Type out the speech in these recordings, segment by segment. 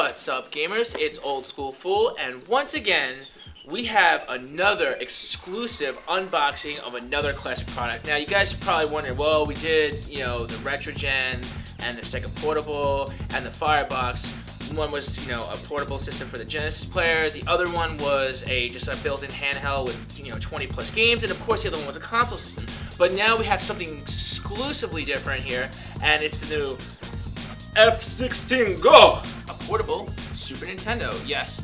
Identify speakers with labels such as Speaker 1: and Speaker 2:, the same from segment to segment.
Speaker 1: What's up, gamers? It's Old School Fool, and once again, we have another exclusive unboxing of another classic product. Now, you guys probably wondering, well, we did, you know, the RetroGen and the Sega Portable and the Firebox. One was, you know, a portable system for the Genesis player. The other one was a just a built-in handheld with, you know, 20 plus games, and of course, the other one was a console system. But now we have something exclusively different here, and it's the new FC16 Go! Portable Super Nintendo, yes.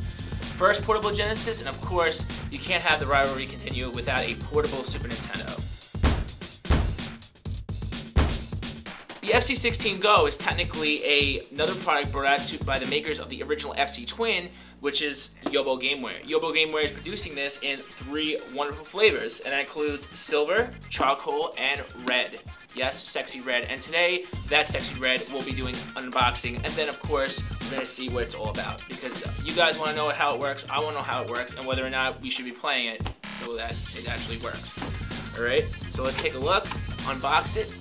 Speaker 1: First portable Genesis, and of course, you can't have the rivalry continue without a portable Super Nintendo. The FC16 Go is technically a, another product brought out to, by the makers of the original FC Twin, which is Yobo Gameware. Yobo Gameware is producing this in three wonderful flavors, and that includes silver, charcoal, and red. Yes, sexy red. And today, that sexy red will be doing unboxing, and then of course, we're gonna see what it's all about. Because you guys wanna know how it works, I wanna know how it works, and whether or not we should be playing it so that it actually works. All right, so let's take a look, unbox it,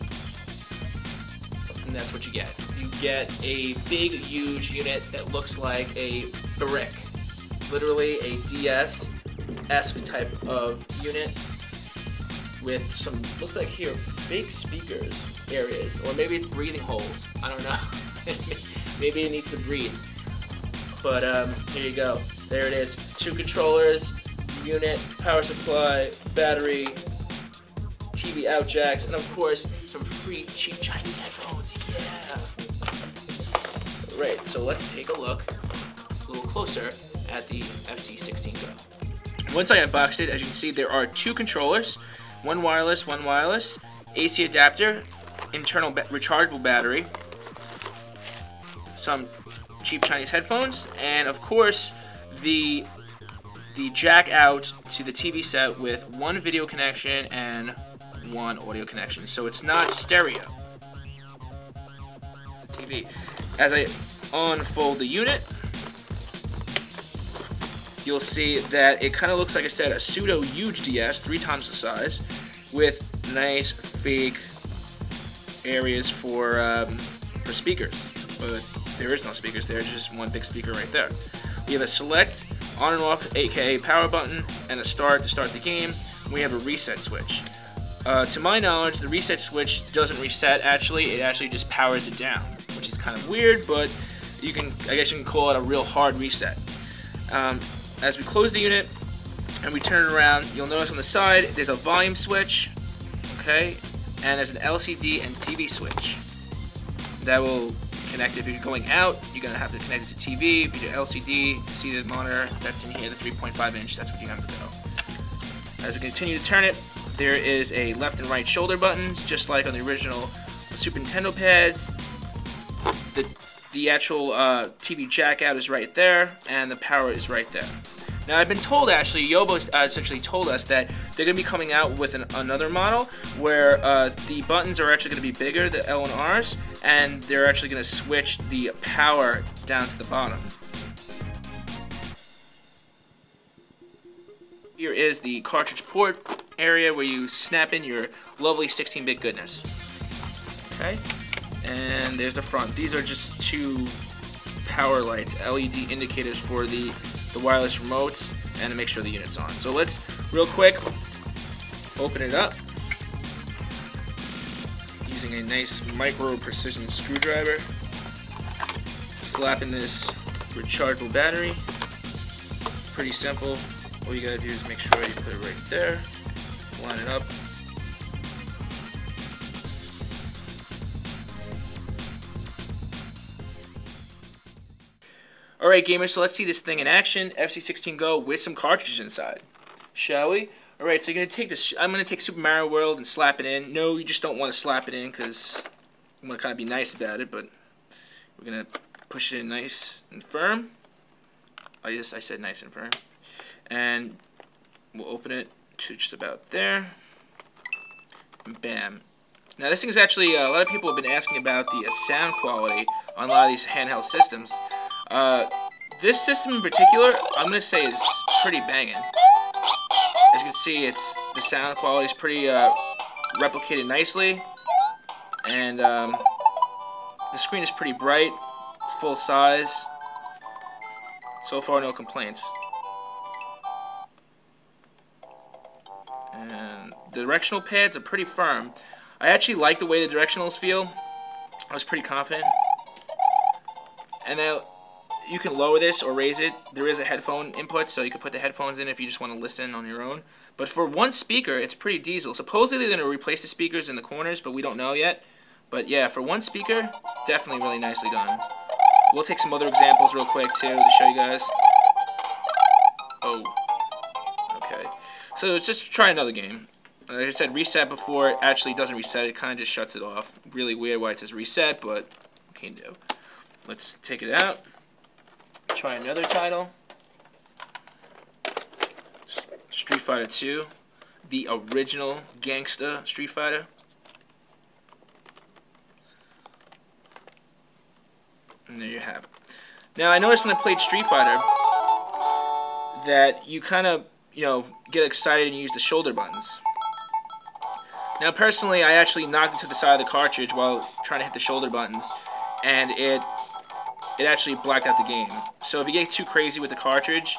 Speaker 1: and that's what you get. You get a big, huge unit that looks like a brick. Literally a DS-esque type of unit with some, looks like here, big speakers areas. Or maybe it's breathing holes. I don't know. maybe it needs to breathe. But um, here you go. There it is. Two controllers, unit, power supply, battery, TV out jacks, and of course, some free cheap Chinese headphones. Yeah. Right, so let's take a look a little closer at the FC16 Go. Once I unboxed it, as you can see, there are two controllers, one wireless, one wireless, AC adapter, internal ba rechargeable battery, some cheap Chinese headphones, and of course, the the jack out to the TV set with one video connection and one audio connection. So it's not stereo. The TV. As I unfold the unit, you'll see that it kind of looks like I said a pseudo huge DS, three times the size, with nice big areas for um, for speakers. But there is no speakers there, just one big speaker right there. We have a select on and off, aka power button, and a start to start the game. We have a reset switch. Uh, to my knowledge, the reset switch doesn't reset actually, it actually just powers it down, which is kind of weird, but you can, I guess you can call it a real hard reset. Um, as we close the unit and we turn it around, you'll notice on the side there's a volume switch, okay, and there's an LCD and TV switch. That will connect if you're going out, you're gonna have to connect it to TV. If you do LCD, see the monitor that's in here, the 3.5 inch, that's what you have to go. As we continue to turn it, there is a left and right shoulder buttons, just like on the original Super Nintendo pads. The, the actual uh, TV jack out is right there, and the power is right there. Now, I've been told, actually, Yobo uh, essentially told us that they're going to be coming out with an, another model where uh, the buttons are actually going to be bigger, the L and R's, and they're actually going to switch the power down to the bottom. Here is the cartridge port area where you snap in your lovely 16-bit goodness. Okay, and there's the front. These are just two power lights, LED indicators for the, the wireless remotes and to make sure the unit's on. So let's, real quick, open it up using a nice micro precision screwdriver. Slap in this rechargeable battery. Pretty simple. All you gotta do is make sure you put it right there, line it up. Alright gamers, so let's see this thing in action. FC16 Go with some cartridges inside. Shall we? Alright, so you're gonna take this I'm gonna take Super Mario World and slap it in. No, you just don't want to slap it in because you want to kind of be nice about it, but we're gonna push it in nice and firm. I yes, I said nice and firm and we'll open it to just about there. Bam. Now this thing is actually, uh, a lot of people have been asking about the uh, sound quality on a lot of these handheld systems. Uh, this system in particular, I'm to say is pretty banging. As you can see, it's the sound quality is pretty uh, replicated nicely. And um, the screen is pretty bright. It's full size. So far, no complaints. And the directional pads are pretty firm. I actually like the way the directionals feel. I was pretty confident. And now you can lower this or raise it. There is a headphone input, so you can put the headphones in if you just want to listen on your own. But for one speaker, it's pretty diesel. Supposedly they're going to replace the speakers in the corners, but we don't know yet. But yeah, for one speaker, definitely really nicely done. We'll take some other examples real quick too to show you guys. Oh. Okay. So let's just try another game. Like I said, reset before it actually doesn't reset. It kind of just shuts it off. Really weird why it says reset, but can do. Let's take it out. Try another title. Street Fighter 2. The original gangsta Street Fighter. And there you have it. Now, I noticed when I played Street Fighter that you kind of, you know, get excited and use the shoulder buttons. Now, personally, I actually knocked into the side of the cartridge while trying to hit the shoulder buttons, and it it actually blacked out the game. So if you get too crazy with the cartridge,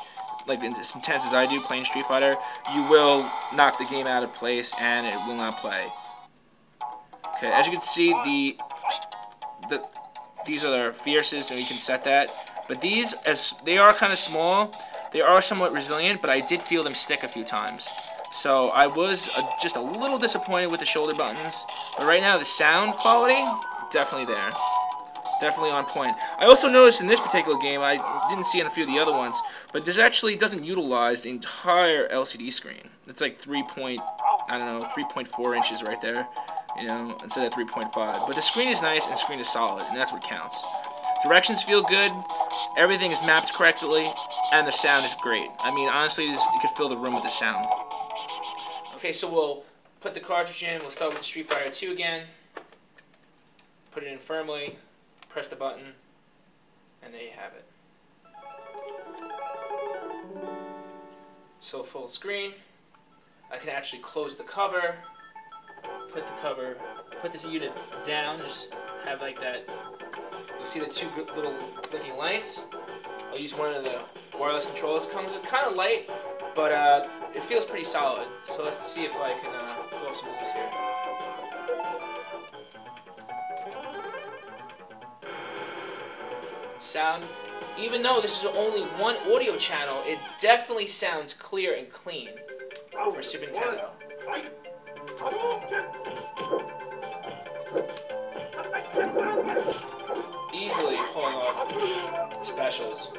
Speaker 1: like as intense as I do playing Street Fighter, you will knock the game out of place and it will not play. Okay, as you can see, the the these are the fiercest, and you can set that. But these, as they are kind of small, they are somewhat resilient, but I did feel them stick a few times. So I was uh, just a little disappointed with the shoulder buttons. But right now, the sound quality, definitely there. Definitely on point. I also noticed in this particular game, I didn't see in a few of the other ones, but this actually doesn't utilize the entire LCD screen. It's like 3 point, I don't know, 3.4 inches right there, you know, instead of 3.5. But the screen is nice and the screen is solid, and that's what counts. Directions feel good, everything is mapped correctly, and the sound is great. I mean, honestly, this, you could fill the room with the sound. Okay, so we'll put the cartridge in. We'll start with the Street Fighter 2 again. Put it in firmly. Press the button. And there you have it. So full screen. I can actually close the cover. Put the cover, put this unit down. Just have like that. You see the two little blinking lights. I'll use one of the wireless controllers. It comes it's kind of light, but uh, it feels pretty solid. So let's see if I can uh, pull up some moves here. Sound, even though this is only one audio channel, it definitely sounds clear and clean for Super Nintendo. Easily pulling off specials.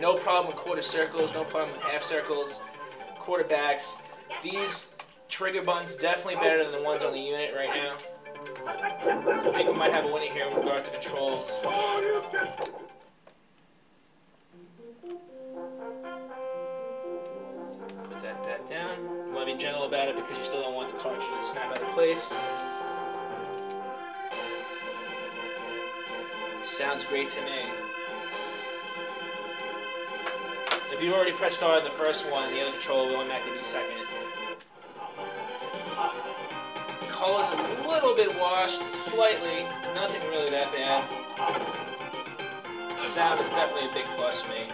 Speaker 1: No problem with quarter circles, no problem with half circles, quarterbacks. These trigger buttons definitely better than the ones on the unit right now. I think we might have a winner here in regards to controls. Put that, that down. You want to be gentle about it because you still don't want the cartridge to snap out of place. Sounds great to me. If you already pressed start on the first one, the other controller will automatically be second. Color's a little bit washed, slightly. Nothing really that bad. Sound is definitely a big plus for me.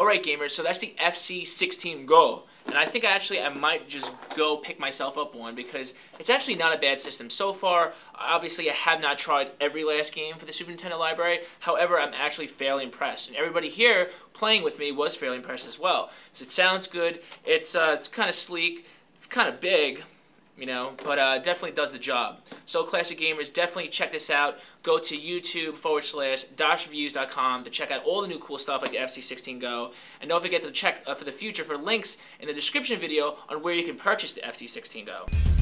Speaker 1: Alright gamers, so that's the FC16 Go. And I think actually I might just go pick myself up one because it's actually not a bad system. So far, obviously I have not tried every last game for the Super Nintendo library. However, I'm actually fairly impressed. And everybody here playing with me was fairly impressed as well. So it sounds good. It's, uh, it's kind of sleek. It's kind of big you know, but uh, definitely does the job. So Classic Gamers, definitely check this out. Go to YouTube forward slash DasReviews.com to check out all the new cool stuff like the FC16 Go. And don't forget to check uh, for the future for links in the description video on where you can purchase the FC16 Go.